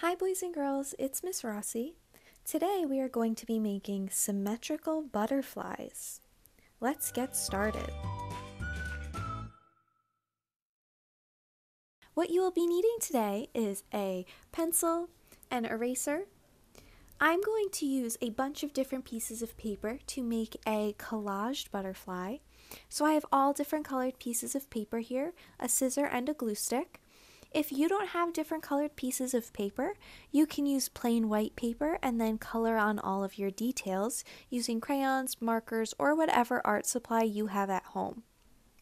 Hi boys and girls, it's Miss Rossi. Today we are going to be making symmetrical butterflies. Let's get started. What you will be needing today is a pencil, an eraser. I'm going to use a bunch of different pieces of paper to make a collaged butterfly. So I have all different colored pieces of paper here, a scissor and a glue stick. If you don't have different colored pieces of paper, you can use plain white paper and then color on all of your details using crayons, markers, or whatever art supply you have at home.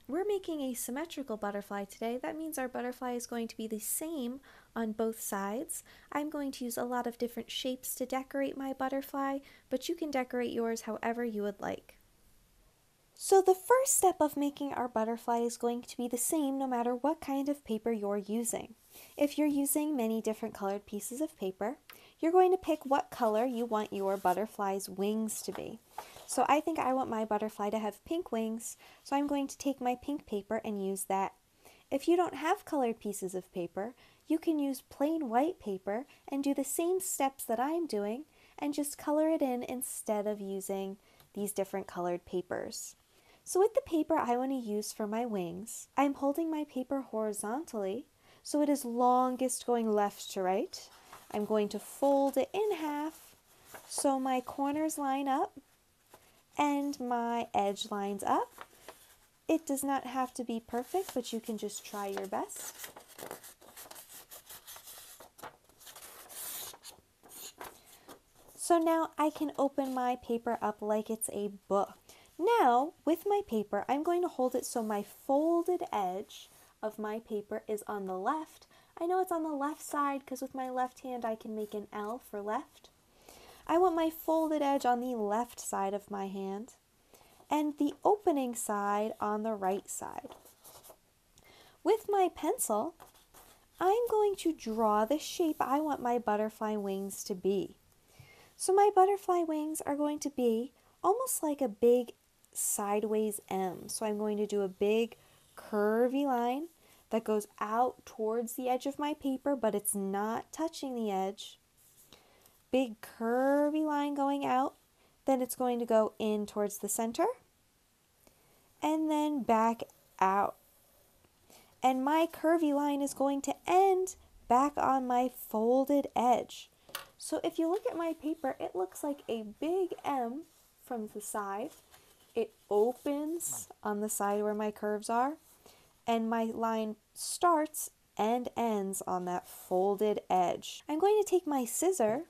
We're making a symmetrical butterfly today. That means our butterfly is going to be the same on both sides. I'm going to use a lot of different shapes to decorate my butterfly, but you can decorate yours however you would like. So the first step of making our butterfly is going to be the same no matter what kind of paper you're using. If you're using many different colored pieces of paper, you're going to pick what color you want your butterfly's wings to be. So I think I want my butterfly to have pink wings, so I'm going to take my pink paper and use that. If you don't have colored pieces of paper, you can use plain white paper and do the same steps that I'm doing and just color it in instead of using these different colored papers. So with the paper I want to use for my wings, I'm holding my paper horizontally so it is longest going left to right. I'm going to fold it in half so my corners line up and my edge lines up. It does not have to be perfect, but you can just try your best. So now I can open my paper up like it's a book. Now, with my paper, I'm going to hold it so my folded edge of my paper is on the left. I know it's on the left side because with my left hand I can make an L for left. I want my folded edge on the left side of my hand and the opening side on the right side. With my pencil, I'm going to draw the shape I want my butterfly wings to be. So my butterfly wings are going to be almost like a big sideways M. So I'm going to do a big curvy line that goes out towards the edge of my paper, but it's not touching the edge. Big curvy line going out, then it's going to go in towards the center, and then back out. And my curvy line is going to end back on my folded edge. So if you look at my paper, it looks like a big M from the side it opens on the side where my curves are, and my line starts and ends on that folded edge. I'm going to take my scissor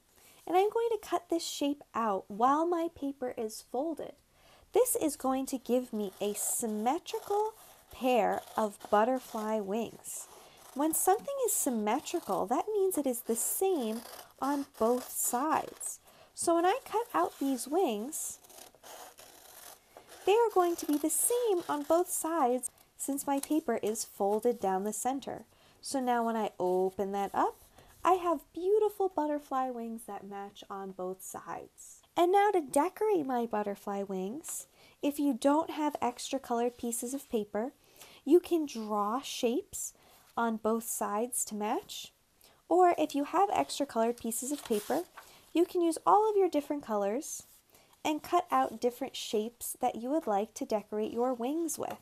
and I'm going to cut this shape out while my paper is folded. This is going to give me a symmetrical pair of butterfly wings. When something is symmetrical, that means it is the same on both sides. So when I cut out these wings, they are going to be the same on both sides since my paper is folded down the center. So now when I open that up, I have beautiful butterfly wings that match on both sides. And now to decorate my butterfly wings, if you don't have extra colored pieces of paper, you can draw shapes on both sides to match. Or if you have extra colored pieces of paper, you can use all of your different colors and cut out different shapes that you would like to decorate your wings with.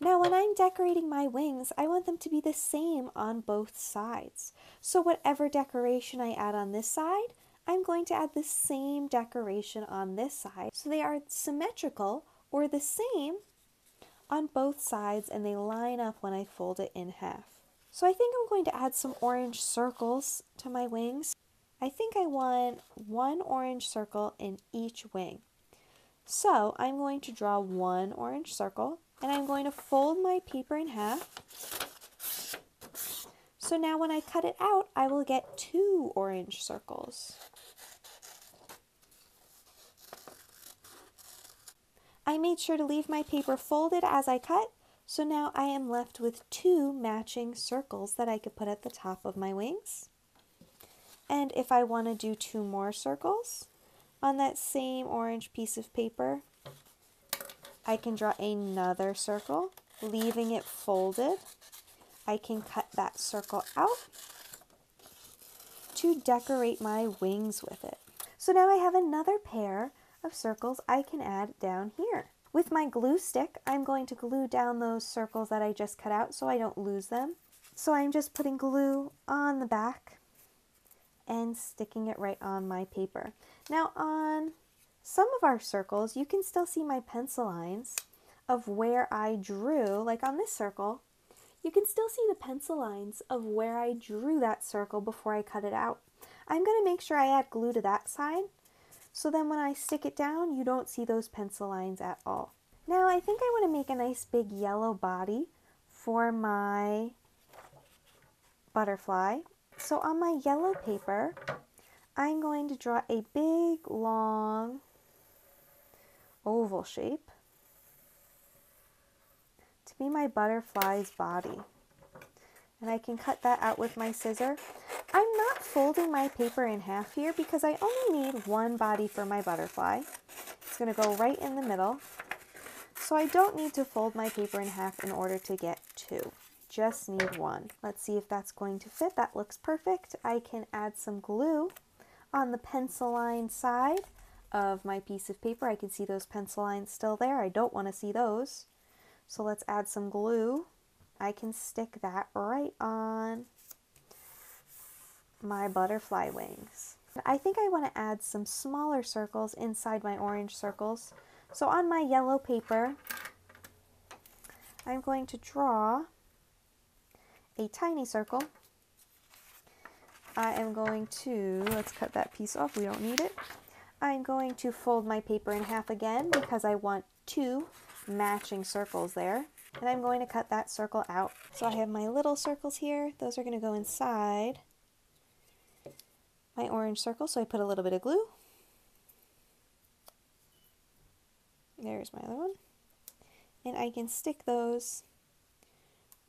Now when I'm decorating my wings, I want them to be the same on both sides. So whatever decoration I add on this side, I'm going to add the same decoration on this side. So they are symmetrical or the same on both sides and they line up when I fold it in half. So I think I'm going to add some orange circles to my wings. I think I want one orange circle in each wing. So I'm going to draw one orange circle and I'm going to fold my paper in half. So now when I cut it out, I will get two orange circles. I made sure to leave my paper folded as I cut, so now I am left with two matching circles that I could put at the top of my wings. And if I want to do two more circles on that same orange piece of paper, I can draw another circle, leaving it folded. I can cut that circle out to decorate my wings with it. So now I have another pair of circles I can add down here. With my glue stick, I'm going to glue down those circles that I just cut out so I don't lose them. So I'm just putting glue on the back and sticking it right on my paper. Now on some of our circles, you can still see my pencil lines of where I drew, like on this circle, you can still see the pencil lines of where I drew that circle before I cut it out. I'm going to make sure I add glue to that side so then when I stick it down, you don't see those pencil lines at all. Now I think I want to make a nice big yellow body for my butterfly. So on my yellow paper, I'm going to draw a big, long oval shape to be my butterfly's body. And I can cut that out with my scissor. I'm not folding my paper in half here because I only need one body for my butterfly. It's going to go right in the middle. So I don't need to fold my paper in half in order to get two. Just need one. Let's see if that's going to fit. That looks perfect. I can add some glue on the pencil line side of my piece of paper. I can see those pencil lines still there. I don't want to see those. So let's add some glue. I can stick that right on my butterfly wings. I think I want to add some smaller circles inside my orange circles. So on my yellow paper, I'm going to draw a tiny circle. I am going to, let's cut that piece off, we don't need it. I'm going to fold my paper in half again because I want two matching circles there. And I'm going to cut that circle out. So I have my little circles here. Those are going to go inside my orange circle. So I put a little bit of glue. There's my other one. And I can stick those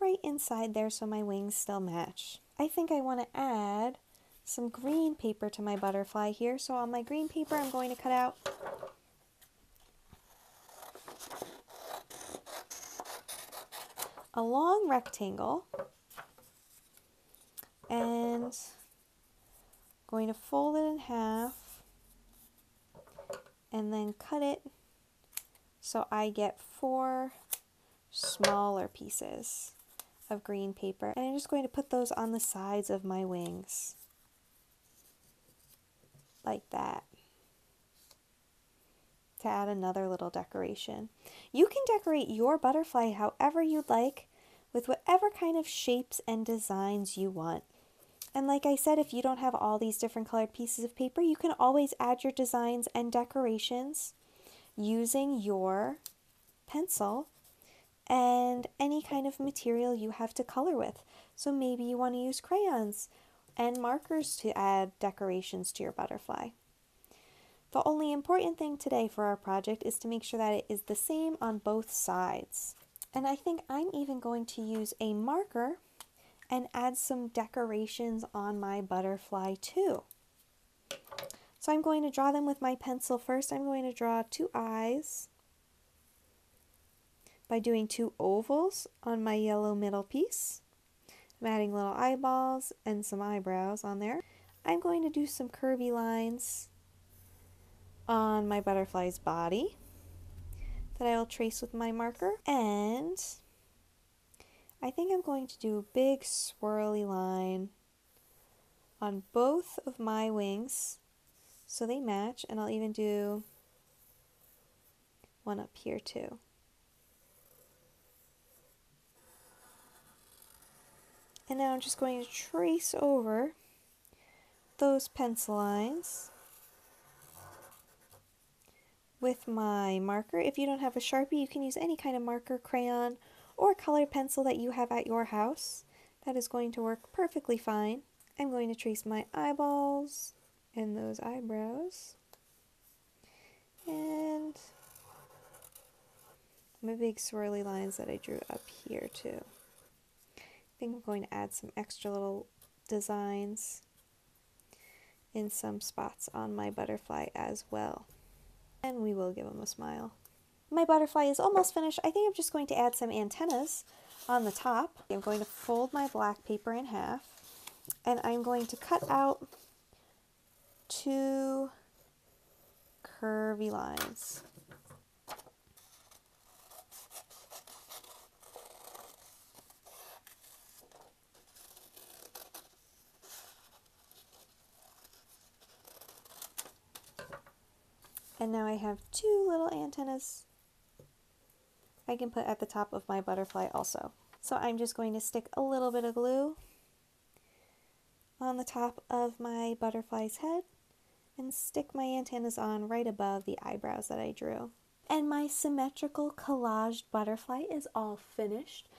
right inside there so my wings still match. I think I want to add some green paper to my butterfly here. So on my green paper, I'm going to cut out a long rectangle and going to fold it in half and then cut it so I get four smaller pieces of green paper and I'm just going to put those on the sides of my wings like that to add another little decoration. You can decorate your butterfly however you'd like with whatever kind of shapes and designs you want. And like I said, if you don't have all these different colored pieces of paper, you can always add your designs and decorations using your pencil and any kind of material you have to color with. So maybe you want to use crayons and markers to add decorations to your butterfly. The only important thing today for our project is to make sure that it is the same on both sides. And I think I'm even going to use a marker and add some decorations on my butterfly too. So I'm going to draw them with my pencil first. I'm going to draw two eyes by doing two ovals on my yellow middle piece. I'm adding little eyeballs and some eyebrows on there. I'm going to do some curvy lines on my butterfly's body that I will trace with my marker. And I think I'm going to do a big swirly line on both of my wings so they match. And I'll even do one up here too. And now I'm just going to trace over those pencil lines with my marker. If you don't have a Sharpie, you can use any kind of marker, crayon, or colored pencil that you have at your house. That is going to work perfectly fine. I'm going to trace my eyeballs and those eyebrows. And my big swirly lines that I drew up here too. I think I'm going to add some extra little designs in some spots on my butterfly as well. And we will give him a smile. My butterfly is almost finished. I think I'm just going to add some antennas on the top. I'm going to fold my black paper in half. and I'm going to cut out two curvy lines. And now I have two little antennas I can put at the top of my butterfly also. So I'm just going to stick a little bit of glue on the top of my butterfly's head and stick my antennas on right above the eyebrows that I drew. And my symmetrical collaged butterfly is all finished.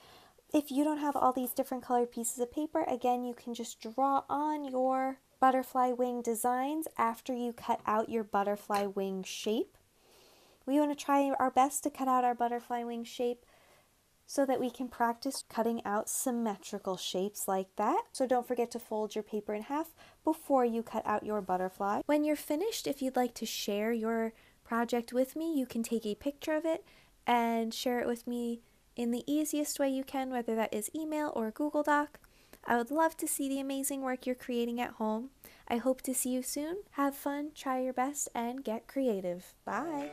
If you don't have all these different colored pieces of paper, again, you can just draw on your butterfly wing designs after you cut out your butterfly wing shape. We want to try our best to cut out our butterfly wing shape so that we can practice cutting out symmetrical shapes like that. So don't forget to fold your paper in half before you cut out your butterfly. When you're finished, if you'd like to share your project with me, you can take a picture of it and share it with me in the easiest way you can, whether that is email or Google Doc. I would love to see the amazing work you're creating at home. I hope to see you soon. Have fun, try your best, and get creative. Bye.